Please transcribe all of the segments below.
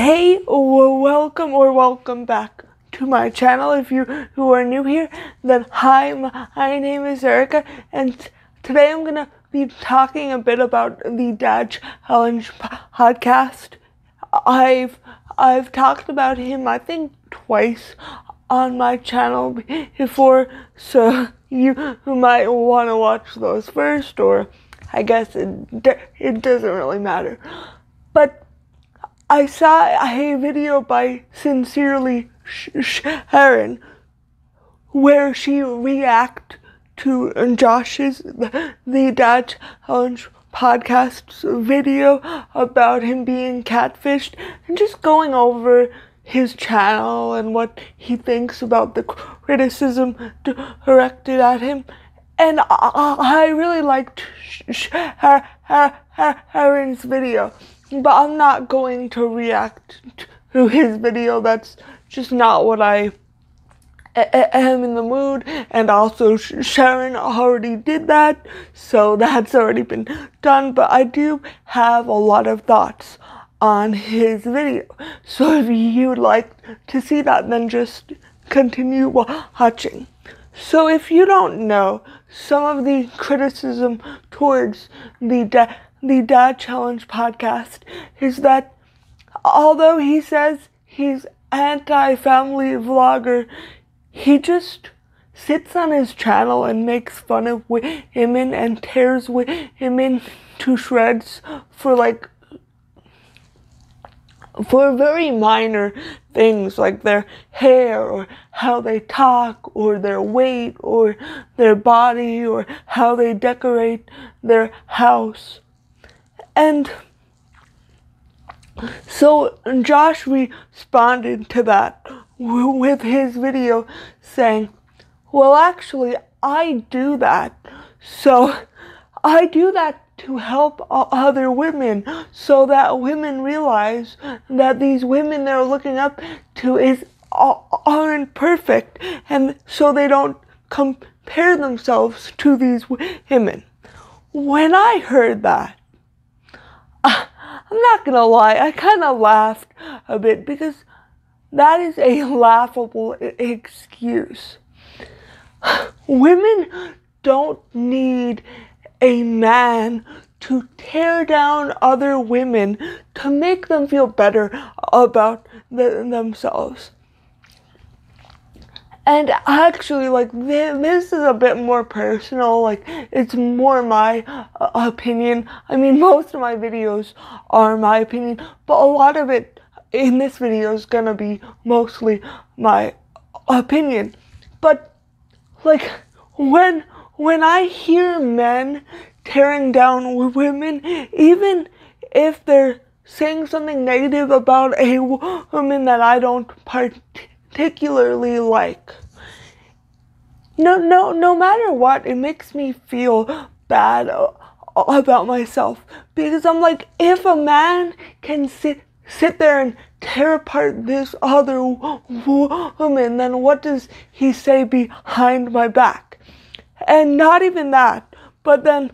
Hey, welcome or welcome back to my channel. If you who are new here, then hi, my name is Erica, and today I'm gonna be talking a bit about the Dad Challenge podcast. I've I've talked about him, I think, twice on my channel before, so you might want to watch those first, or I guess it it doesn't really matter, but I saw a video by Sincerely Sharon where she react to Josh's the Dad Challenge podcast's video about him being catfished and just going over his channel and what he thinks about the criticism directed at him. And I, really liked Sharon's video but I'm not going to react to his video. That's just not what I am in the mood. And also, Sharon already did that, so that's already been done. But I do have a lot of thoughts on his video. So if you'd like to see that, then just continue watching. So if you don't know, some of the criticism towards the death the Dad Challenge podcast is that although he says he's anti-family vlogger, he just sits on his channel and makes fun of women and tears women to shreds for like for very minor things like their hair or how they talk or their weight or their body or how they decorate their house. And so Josh responded to that with his video saying, Well, actually, I do that. So I do that to help other women so that women realize that these women they're looking up to is aren't perfect and so they don't compare themselves to these women. When I heard that, I'm not gonna lie, I kind of laughed a bit because that is a laughable excuse. Women don't need a man to tear down other women to make them feel better about the, themselves. And actually, like, this is a bit more personal. Like, it's more my uh, opinion. I mean, most of my videos are my opinion, but a lot of it in this video is gonna be mostly my opinion. But, like, when, when I hear men tearing down women, even if they're saying something negative about a woman that I don't particularly particularly like. No, no, no matter what, it makes me feel bad about myself because I'm like, if a man can sit sit there and tear apart this other woman, then what does he say behind my back? And not even that, but then,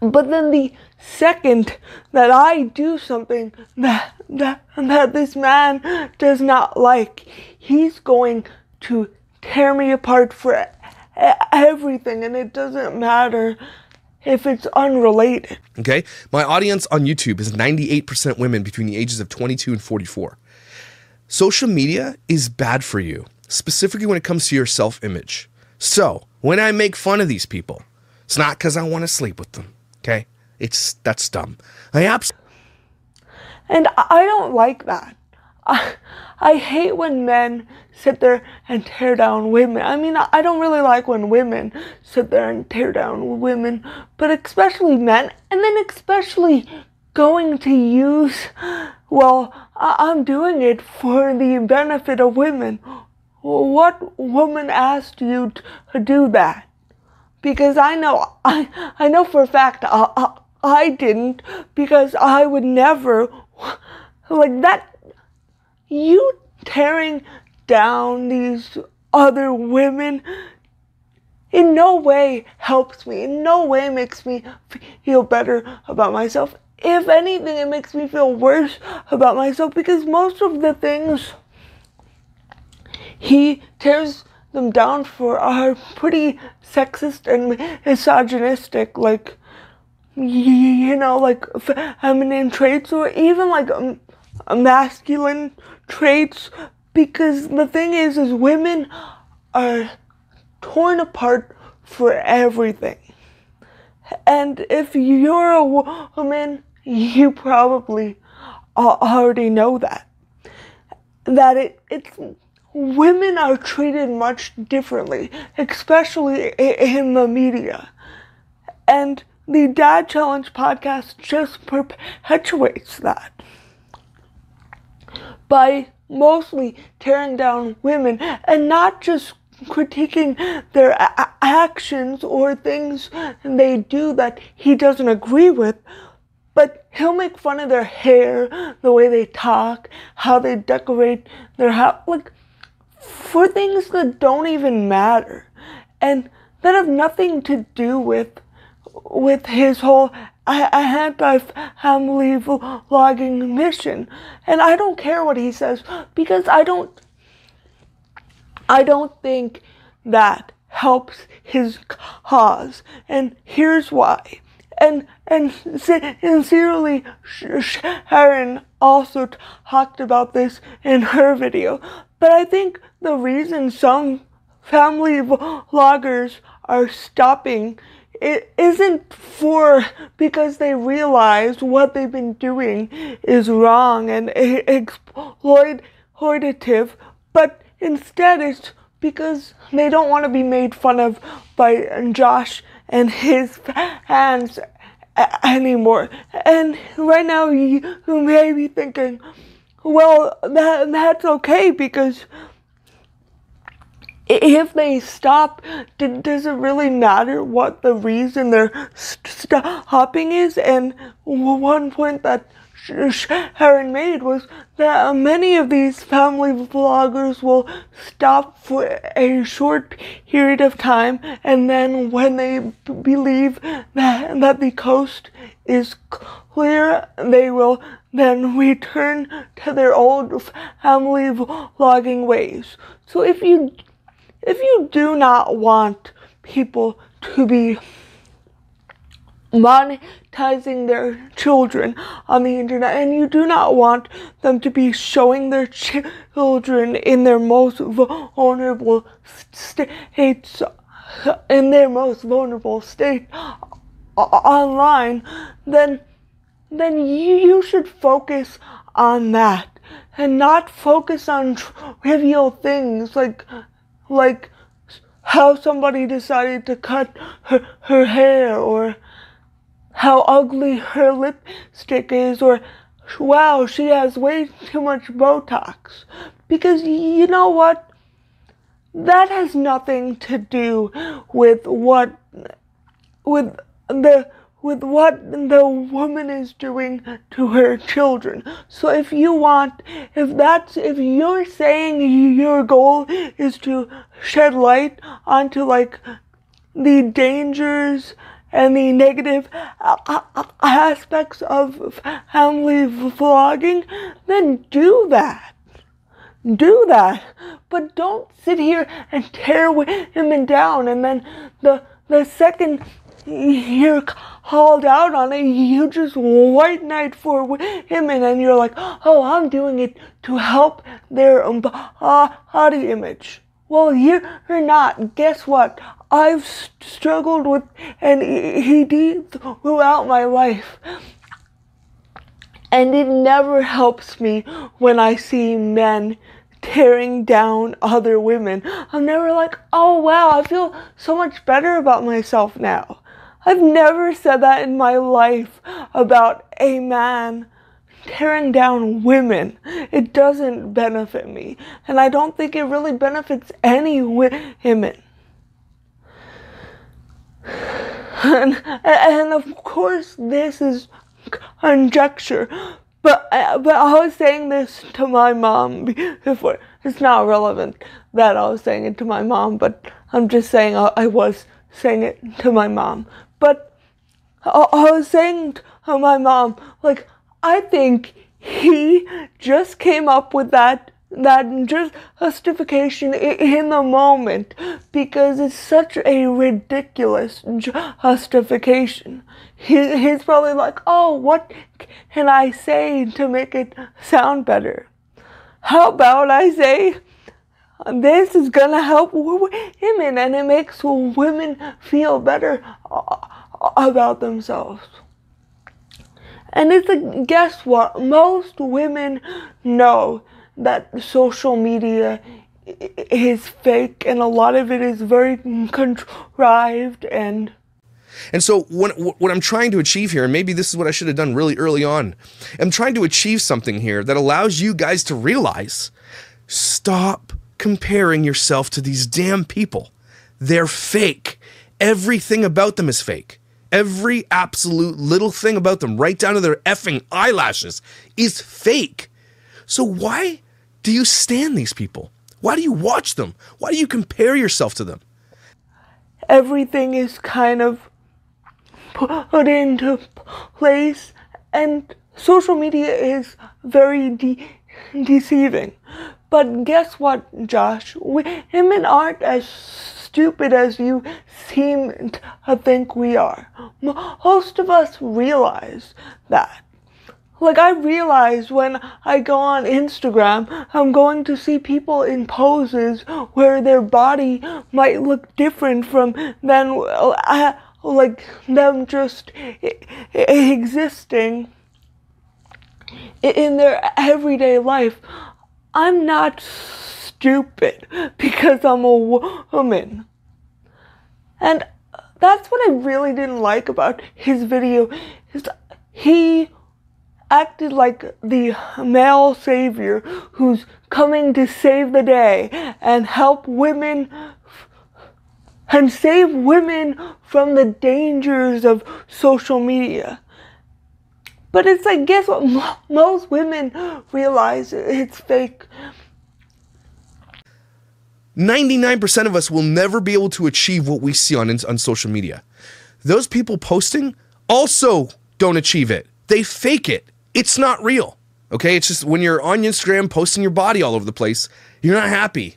but then the second that I do something that, that, that this man does not like, he's going to tear me apart for everything, and it doesn't matter if it's unrelated. Okay? My audience on YouTube is 98% women between the ages of 22 and 44. Social media is bad for you, specifically when it comes to your self image. So, when I make fun of these people, it's not because I want to sleep with them. Okay? It's that's dumb. I absolutely. And I don't like that. I, I hate when men sit there and tear down women. I mean, I don't really like when women sit there and tear down women, but especially men, and then especially going to use, well, I'm doing it for the benefit of women. What woman asked you to do that? Because I know, I, I know for a fact I, I, didn't because I would never, like that, you tearing down these other women in no way helps me, in no way makes me feel better about myself. if anything, it makes me feel worse about myself because most of the things he tears them down for are pretty sexist and misogynistic, like, you know, like feminine traits or even like um, masculine traits. Because the thing is, is women are torn apart for everything. And if you're a woman, you probably already know that. That it, it's women are treated much differently, especially in the media. And the Dad Challenge podcast just perpetuates that by mostly tearing down women and not just critiquing their a- actions or things they do that he doesn't agree with, but he'll make fun of their hair, the way they talk, how they decorate their house, like for things that don't even matter and that have nothing to do with with his whole anti-family vlogging mission. And I don't care what he says because I don't I don't think that helps his cause. And here's why. And and sincerely, Sharon also talked about this in her video. But I think the reason some family vloggers are stopping it isn't for because they realize what they've been doing is wrong and exploitative, but instead it's because they don't want to be made fun of by Josh and his fans anymore. And right now you, you may be thinking, well, that that's okay because if they stop, does it really matter what the reason they're stopping is? And one point that Sharon made was that many of these family vloggers will stop for a short period of time, and then when they believe that, that the coast is clear, they will then return to their old family vlogging ways. So if you if you do not want people to be monetizing their children on the internet and you do not want them to be showing their children in their most vulnerable states in their most vulnerable state online then then you should focus on that and not focus on trivial things like like how somebody decided to cut her, her hair or how ugly her lipstick is or wow, she has way too much Botox. Because you know what? That has nothing to do with what, with the with what the woman is doing to her children. So if you want, if that's, if you're saying your goal is to shed light onto like the dangers and the negative aspects of family vlogging, then do that. Do that. But don't sit here and tear women down and then the the second you're called out on it. You just white knight for women, and then you're like, oh, I'm doing it to help their body ah, image. Well, you're not. Guess what? I've struggled with an ED throughout my life. And it never helps me when I see men tearing down other women. I'm never like, oh wow, I feel so much better about myself now. I've never said that in my life about a man tearing down women. It doesn't benefit me. And I don't think it really benefits any women. And, and of course, this is conjecture. But, but I was saying this to my mom before. It's not relevant that I was saying it to my mom, but I'm just saying I was saying it to my mom. But I, was saying to my mom, like, I think he just came up with that that just justification in the moment because it's such a ridiculous justification. He, he's probably like, oh, what can I say to make it sound better? How about I say, this is gonna help women and it makes women feel better uh, uh, about themselves. And it's like, guess what? Most women know that social media is fake and a lot of it is very contrived and and so what, what I'm trying to achieve here, and maybe this is what I should have done really early on, I'm trying to achieve something here that allows you guys to realize stop comparing yourself to these damn people. They're fake. Everything about them is fake. Every absolute little thing about them, right down to their effing eyelashes, is fake. So why do you stand these people? Why do you watch them? Why do you compare yourself to them? Everything is kind of put into place, and social media is very de- deceiving. But guess what, Josh? We, Women aren't as stupid as you seem to think we are. Most of us realize that. Like, I realize when I go on Instagram, I'm going to see people in poses where their body might look different from than, uh, like, them just existing in their everyday life. I'm not stupid because I'm a woman. And that's what I really didn't like about his video is he acted like the male savior who's coming to save the day and help women and save women from the dangers of social media. But it's like, guess what? Most women realize it's fake. 99% of us will never be able to achieve what we see on, on social media. Those people posting also don't achieve it. They fake it. It's not real. Okay? It's just when you're on Instagram posting your body all over the place, you're not happy.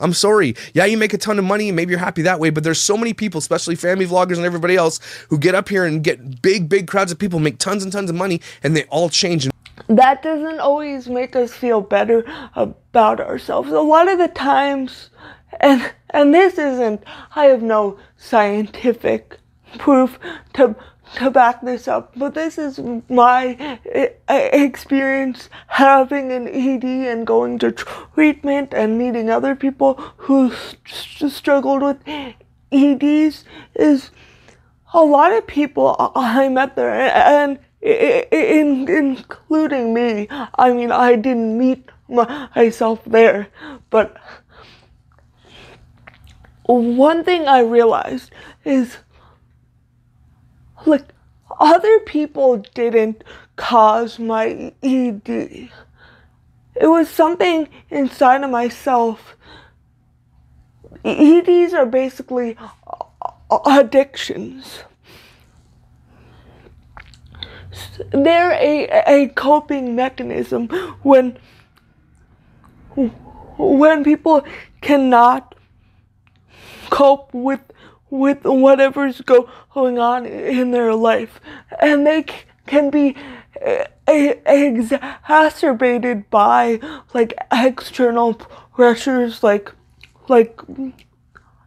I'm sorry. Yeah, you make a ton of money, maybe you're happy that way, but there's so many people, especially family vloggers and everybody else, who get up here and get big, big crowds of people, make tons and tons of money, and they all change. That doesn't always make us feel better about ourselves. A lot of the times, and and this isn't, I have no scientific proof to to back this up, but this is my eh, experience having an ED and going to treatment and meeting other people who struggled with EDs is a lot of people I met there and in, including me. I mean, I didn't meet myself there, but one thing I realized is like other people didn't cause my ED. It was something inside of myself. EDs are basically addictions. They're a, a coping mechanism when when people cannot cope with with whatever's go, going on in their life. And they c- can be a- a- exacerbated by like external pressures like like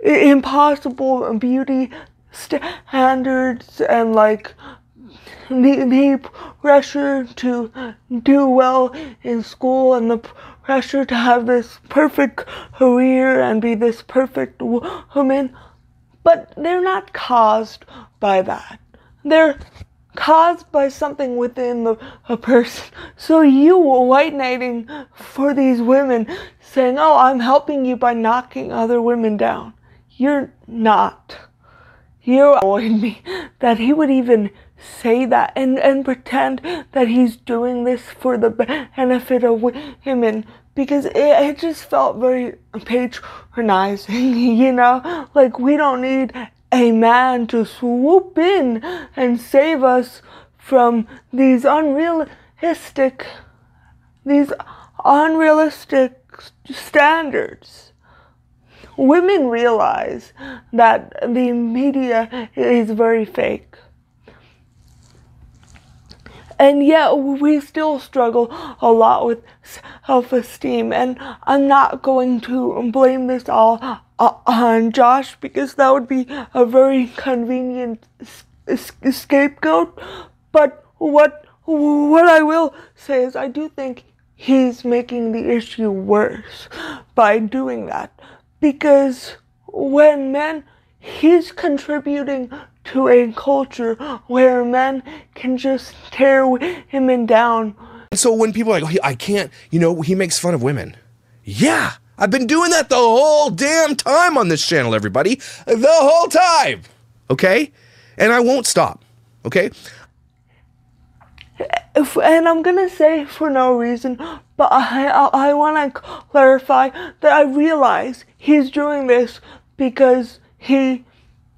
impossible beauty standards and like the, the pressure to do well in school and the pressure to have this perfect career and be this perfect woman but they're not caused by that. They're caused by something within the a person. So you white knighting for these women saying, "Oh, I'm helping you by knocking other women down." You're not. You annoyed me that he would even say that and, and pretend that he's doing this for the benefit of women because it, it just felt very patronizing, you know? Like, we don't need a man to swoop in and save us from these unrealistic these unrealistic standards. Women realize that the media is very fake. And yet we still struggle a lot with self-esteem and I'm not going to blame this all uh, on Josh because that would be a very convenient scapegoat. But what what I will say is I do think he's making the issue worse by doing that because when men he's contributing to a culture where men can just tear women down. So when people are like, oh, I can't, you know, he makes fun of women. Yeah, I've been doing that the whole damn time on this channel, everybody. The whole time. Okay? And I won't stop. Okay? and I'm gonna say for no reason, but I, I, I want to clarify that I realize he's doing this because he,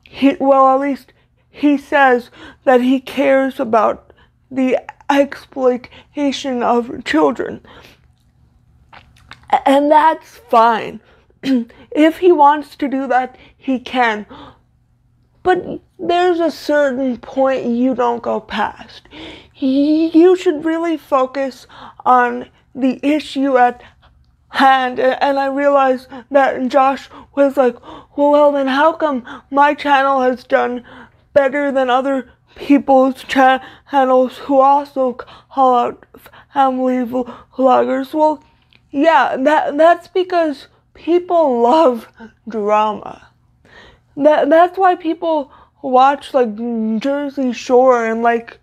he, well, at least he says that he cares about the exploitation of children. And that's fine. if he wants to do that, he can. But there's a certain point you don't go past. You should really focus on the issue at hand. And I realized that Josh was like, well, then how come my channel has done better than other people's channels who also call out family vloggers? Well, yeah, that that's because people love drama. That that's why people watch like Jersey Shore and like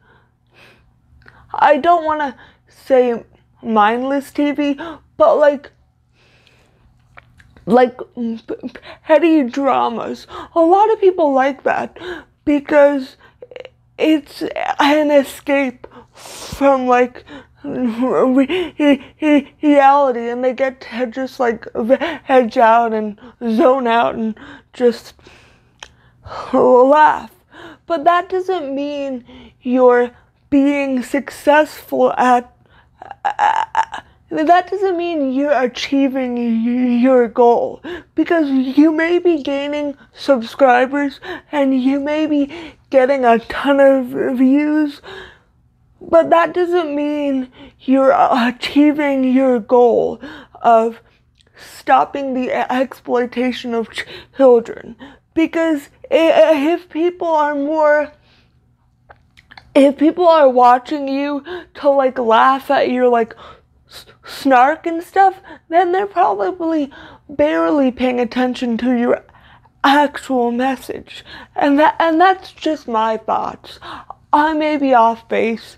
I don't want to say mindless TV, but like like petty dramas. A lot of people like that because it's an escape from like reality and they get to just like hedge out and zone out and just laugh. But that doesn't mean you're being successful at. That doesn't mean you're achieving your goal because you may be gaining subscribers and you may be getting a ton of views, but that doesn't mean you're achieving your goal of stopping the exploitation of children. Because if people are more if people are watching you to like laugh at your like snark and stuff then they're probably barely paying attention to your actual message and that and that's just my thoughts i may be off base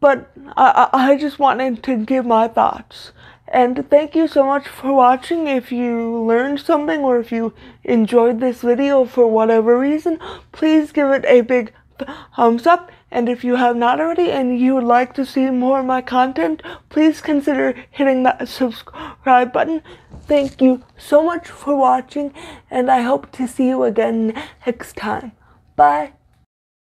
but i i just wanted to give my thoughts and thank you so much for watching. If you learned something or if you enjoyed this video for whatever reason, please give it a big thumbs up. And if you have not already and you would like to see more of my content, please consider hitting that subscribe button. Thank you so much for watching and I hope to see you again next time. Bye.